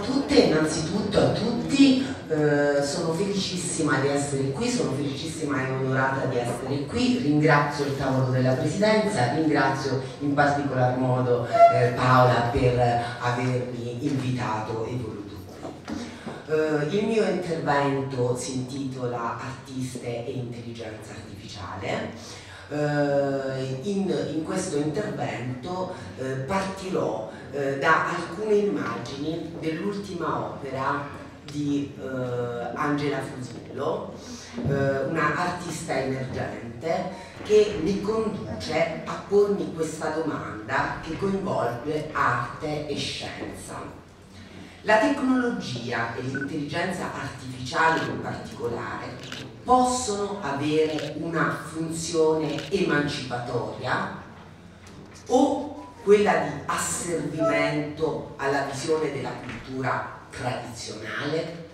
a tutte, innanzitutto a tutti, eh, sono felicissima di essere qui, sono felicissima e onorata di essere qui, ringrazio il tavolo della Presidenza, ringrazio in particolar modo eh, Paola per avermi invitato e voluto. Eh, il mio intervento si intitola Artiste e intelligenza artificiale. Uh, in, in, questo intervento uh, partirò uh, da alcune immagini dell'ultima opera di Angela Fusillo, una artista emergente che mi conduce a pormi questa domanda che coinvolge arte e scienza. La tecnologia e l'intelligenza artificiale in particolare possono avere una funzione emancipatoria o quella di asservimento alla visione della cultura tradizionale?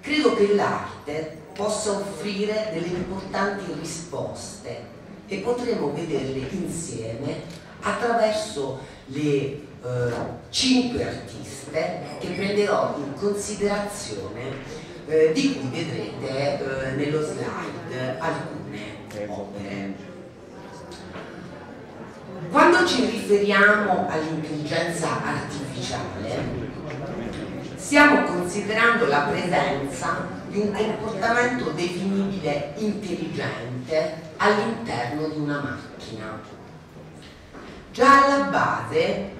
Credo che l'arte possa offrire delle importanti risposte e potremo vederle insieme attraverso le eh, cinque artiste che prenderò in considerazione eh, di cui vedrete eh, nello slide alcune opere. Quando ci riferiamo all'intelligenza artificiale stiamo considerando la presenza di un comportamento definibile intelligente all'interno di una macchina. Già alla base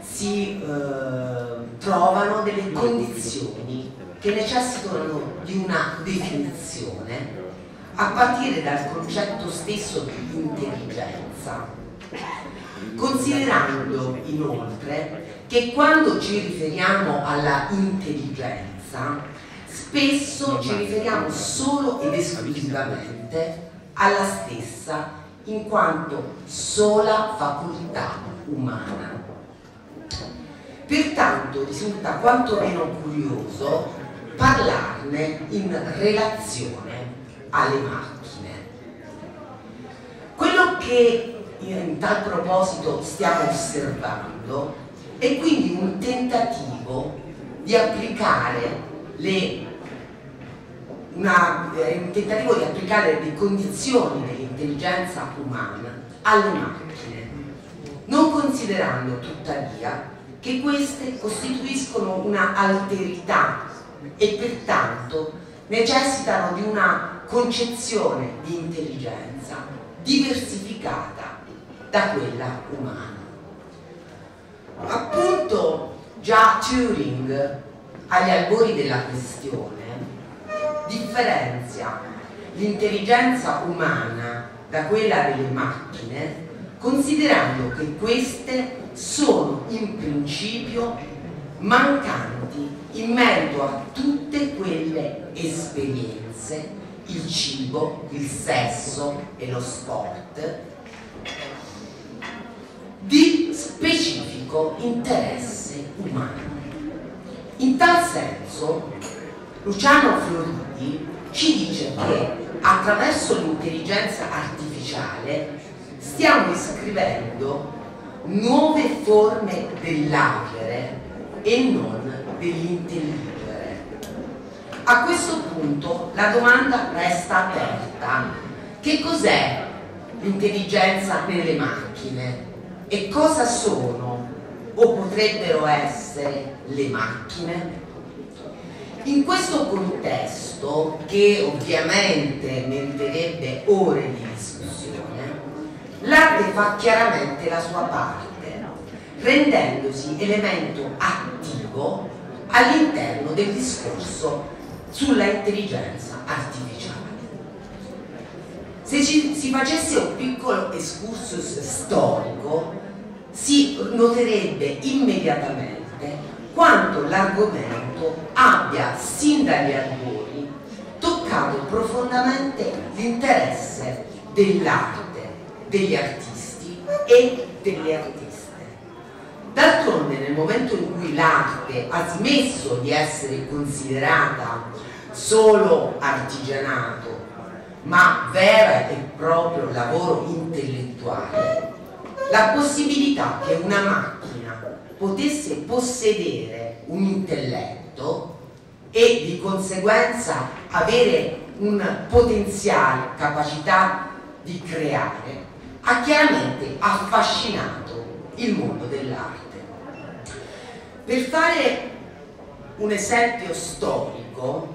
si eh, trovano delle condizioni che necessitano di una definizione a partire dal concetto stesso di intelligenza, considerando inoltre che quando ci riferiamo alla intelligenza spesso ci riferiamo solo ed esclusivamente alla stessa in quanto sola facoltà umana. Pertanto risulta quantomeno curioso parlarne in relazione alle macchine. Quello che in tal proposito stiamo osservando è quindi un tentativo di applicare le una, un tentativo di applicare le condizioni dell'intelligenza umana alle macchine, non considerando tuttavia che queste costituiscono una alterità e pertanto necessitano di una concezione di intelligenza diversificata da quella umana. Appunto già Turing agli albori della questione differenzia l'intelligenza umana da quella delle macchine considerando che queste sono in principio mancanti in merito a tutte quelle esperienze, il cibo, il sesso e lo sport, di specifico interesse umano. In tal senso, Luciano Floridi ci dice che attraverso l'intelligenza artificiale stiamo iscrivendo nuove forme dell'agere e non dell'intelligere. A questo punto la domanda resta aperta. Che cos'è l'intelligenza nelle macchine? E cosa sono o potrebbero essere le macchine? In questo contesto, che ovviamente meriterebbe ore di discussione, l'arte fa chiaramente la sua parte, rendendosi elemento attivo all'interno del discorso sulla intelligenza artificiale. Se ci, si facesse un piccolo excursus storico, si noterebbe immediatamente quanto l'argomento abbia sin dagli albori toccato profondamente l'interesse dell'arte, degli artisti e delle artiste. D'altronde nel momento in cui l'arte ha smesso di essere considerata solo artigianato, ma vera e proprio lavoro intellettuale, la possibilità che una macchina potesse possedere un intelletto e di conseguenza avere un potenziale capacità di creare, ha chiaramente affascinato il mondo dell'arte. Per fare un esempio storico,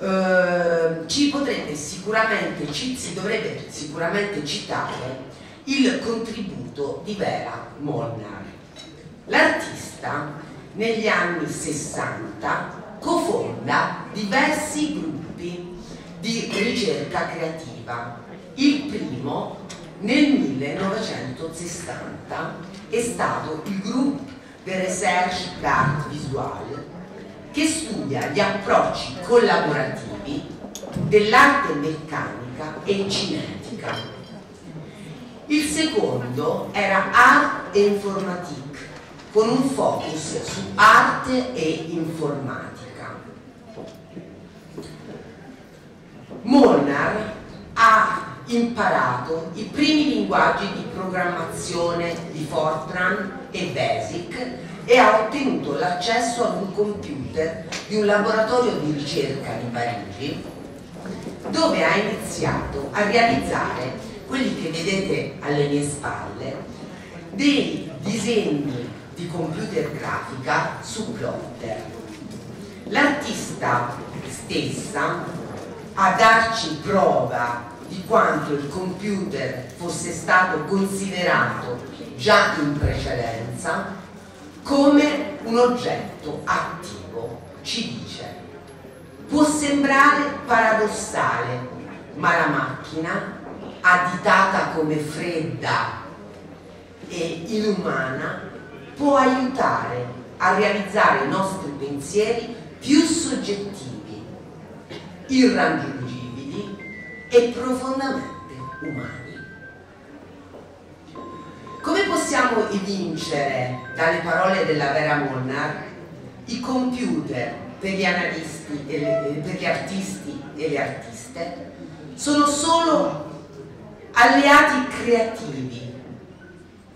eh, ci potrebbe sicuramente, ci, si dovrebbe sicuramente citare il contributo di Vera Molnar. L'artista negli anni 60 cofonda diversi gruppi di ricerca creativa. Il primo nel 1960 è stato il Groupe de Recherche d'Art Visuale che studia gli approcci collaborativi dell'arte meccanica e cinetica il secondo era Art e Informatique, con un focus su arte e informatica. Molnar ha imparato i primi linguaggi di programmazione di Fortran e BASIC e ha ottenuto l'accesso ad un computer di un laboratorio di ricerca di Parigi dove ha iniziato a realizzare quelli che vedete alle mie spalle, dei disegni di computer grafica su plotter. L'artista stessa a darci prova di quanto il computer fosse stato considerato già in precedenza come un oggetto attivo, ci dice. Può sembrare paradossale, ma la macchina additata come fredda e inumana può aiutare a realizzare i nostri pensieri più soggettivi, irraggiungibili e profondamente umani. Come possiamo evincere dalle parole della Vera Molnar, i computer per gli analisti, e le, per gli artisti e le artiste sono solo alleati creativi,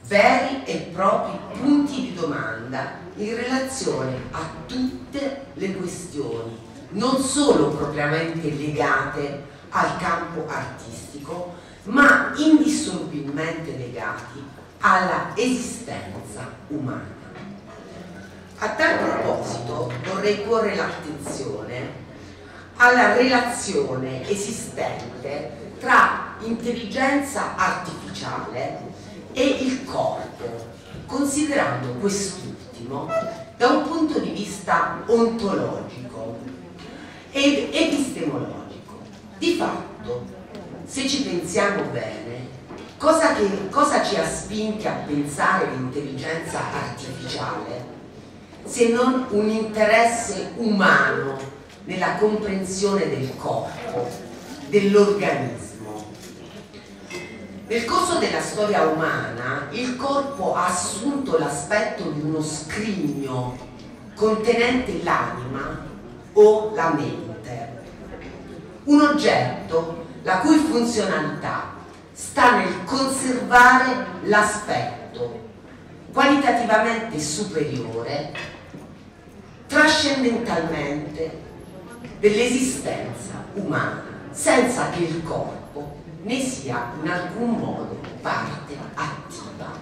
veri e propri punti di domanda in relazione a tutte le questioni, non solo propriamente legate al campo artistico, ma indissolubilmente legati alla esistenza umana. A tal proposito vorrei porre l'attenzione alla relazione esistente tra intelligenza artificiale e il corpo, considerando quest'ultimo da un punto di vista ontologico ed epistemologico. Di fatto, se ci pensiamo bene, cosa, che, cosa ci ha spinti a pensare l'intelligenza artificiale se non un interesse umano nella comprensione del corpo, dell'organismo? Nel corso della storia umana il corpo ha assunto l'aspetto di uno scrigno contenente l'anima o la mente, un oggetto la cui funzionalità sta nel conservare l'aspetto qualitativamente superiore, trascendentalmente, dell'esistenza umana, senza che il corpo ne sia in alcun modo parte attiva.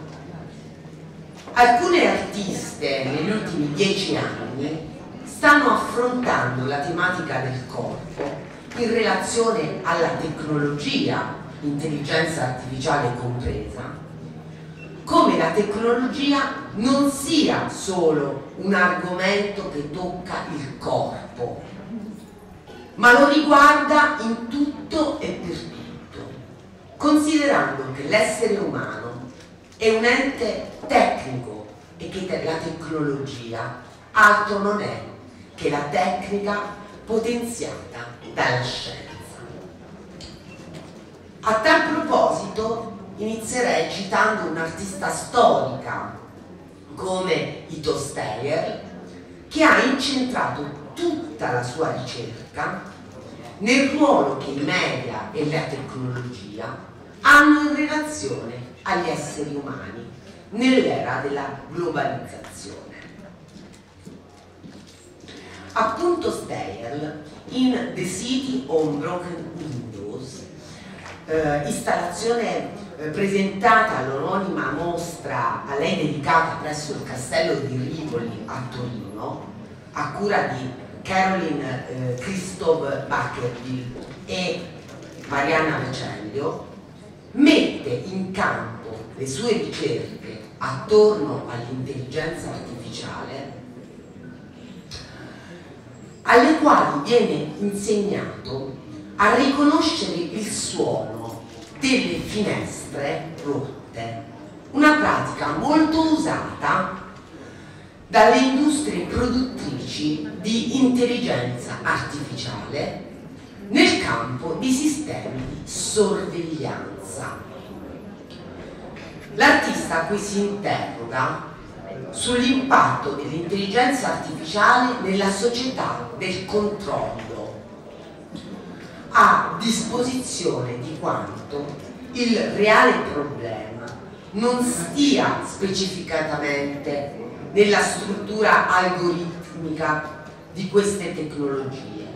Alcune artiste negli ultimi dieci anni stanno affrontando la tematica del corpo in relazione alla tecnologia, intelligenza artificiale compresa, come la tecnologia non sia solo un argomento che tocca il corpo, ma lo riguarda in tutto e per tutto considerando che l'essere umano è un ente tecnico e che la tecnologia altro non è che la tecnica potenziata dalla scienza. A tal proposito inizierei citando un'artista storica come Ito Steyer che ha incentrato tutta la sua ricerca nel ruolo che i media e la tecnologia hanno in relazione agli esseri umani, nell'era della globalizzazione. Appunto Steyer in The City on Broken Windows, eh, installazione eh, presentata all'anonima mostra a lei dedicata presso il castello di Rivoli a Torino, a cura di Caroline eh, Christophe Backerville e Marianna Vecellio, mette in campo le sue ricerche attorno all'intelligenza artificiale alle quali viene insegnato a riconoscere il suono delle finestre rotte, una pratica molto usata dalle industrie produttrici di intelligenza artificiale nel campo di sistemi di sorveglianza. L'artista qui si interroga sull'impatto dell'intelligenza artificiale nella società del controllo a disposizione di quanto il reale problema non stia specificatamente nella struttura algoritmica di queste tecnologie,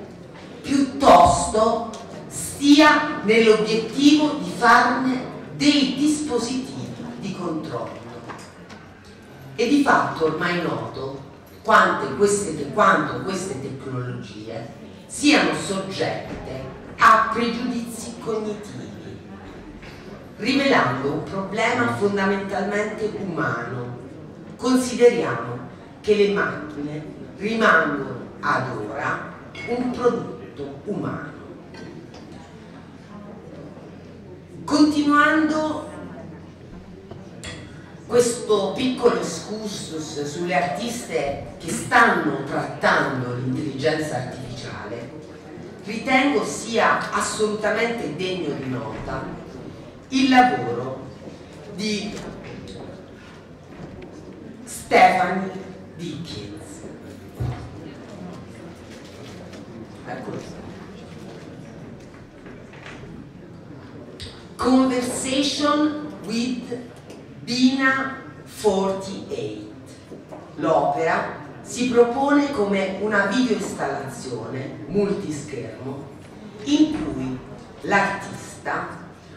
piuttosto stia nell'obiettivo di farne dei dispositivi di controllo. È di fatto ormai noto queste, quanto queste tecnologie siano soggette a pregiudizi cognitivi, rivelando un problema fondamentalmente umano. Consideriamo che le macchine rimangono ad ora un prodotto umano. Continuando questo piccolo excursus sulle artiste che stanno trattando l'intelligenza artificiale ritengo sia assolutamente degno di nota il lavoro di Stephanie Dickens. Eccolo. Conversation with Bina 48. L'opera si propone come una videoinstallazione multischermo in cui l'artista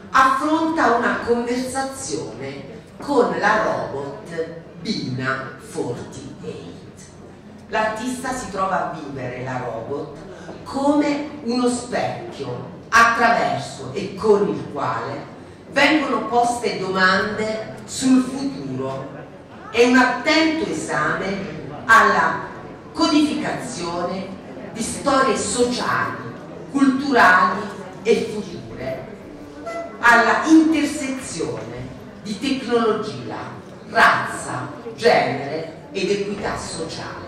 affronta una conversazione con la robot Bina 48. L'artista si trova a vivere la robot come uno specchio attraverso e con il quale vengono poste domande sul futuro e un attento esame alla codificazione di storie sociali, culturali e future, alla intersezione di tecnologia, razza, genere ed equità sociale.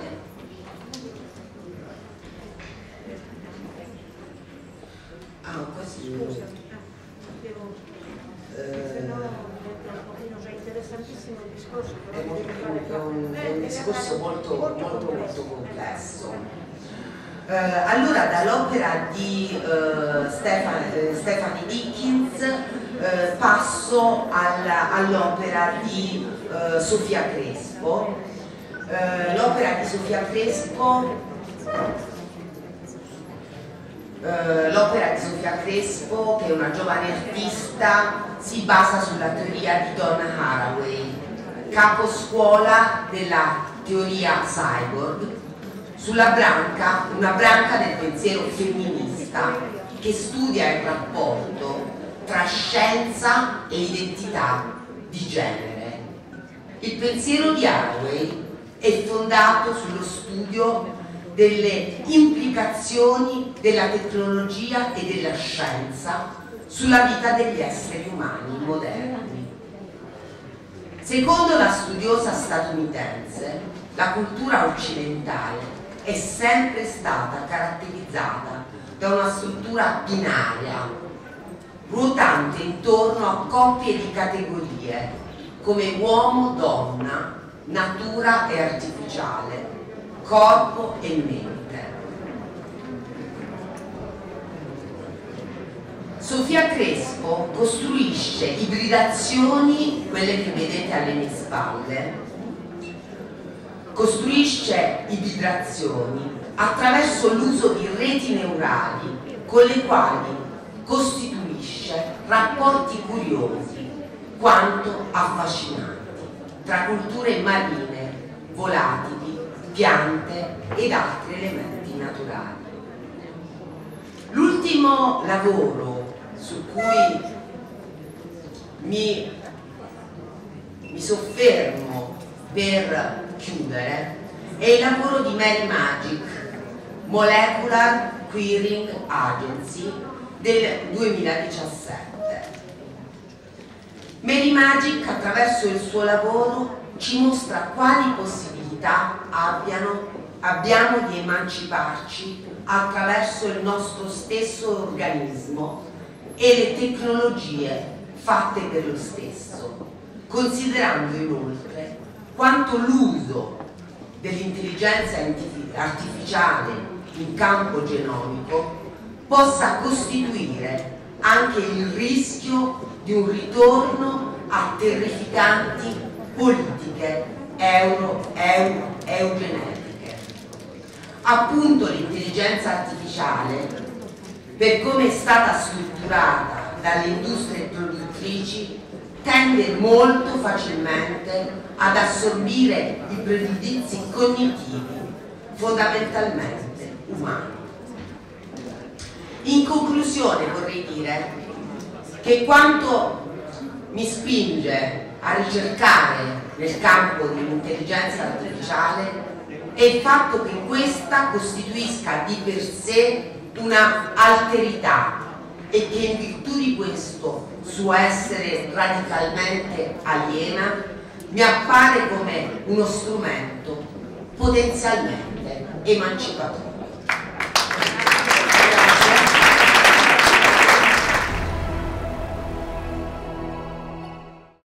Ah, questo... Eh, interessantissimo il discorso. È, molto, è, un, è un, discorso molto, molto, molto complesso. Uh, allora dall'opera di uh, Stefan, uh, Stephanie Dickens passo all'opera di Sofia Crespo. L'opera di Sofia Crespo l'opera di Sofia Crespo, che è una giovane artista, si basa sulla teoria di Donna Haraway, caposcuola della teoria cyborg, sulla branca, una branca del pensiero femminista che studia il rapporto tra scienza e identità di genere. Il pensiero di Haraway è fondato sullo studio delle implicazioni della tecnologia e della scienza sulla vita degli esseri umani moderni. Secondo la studiosa statunitense, la cultura occidentale è sempre stata caratterizzata da una struttura binaria, ruotante intorno a coppie di categorie come uomo-donna, natura e artificiale, corpo e mente. Sofia Crespo costruisce ibridazioni, quelle che vedete alle mie spalle, costruisce ibridazioni attraverso l'uso di reti neurali con le quali costituisce rapporti curiosi quanto affascinanti tra culture marine, volatili, piante ed altri elementi naturali. L'ultimo lavoro su cui mi, mi soffermo per chiudere è il lavoro di Mary Magic, Molecular Queering Agency del 2017. Mary Magic attraverso il suo lavoro ci mostra quali possibilità abbiano, abbiamo di emanciparci attraverso il nostro stesso organismo e le tecnologie fatte per lo stesso, considerando inoltre quanto l'uso dell'intelligenza artificiale in campo genomico possa costituire anche il rischio di un ritorno a terrificanti politiche euro, euro, eugenetiche. Appunto l'intelligenza artificiale per come è stata strutturata dalle industrie produttrici, tende molto facilmente ad assorbire i pregiudizi cognitivi fondamentalmente umani. In conclusione vorrei dire che quanto mi spinge a ricercare nel campo dell'intelligenza artificiale è il fatto che questa costituisca di per sé una alterità e che in virtù di questo suo essere radicalmente aliena mi appare come uno strumento potenzialmente emancipatore.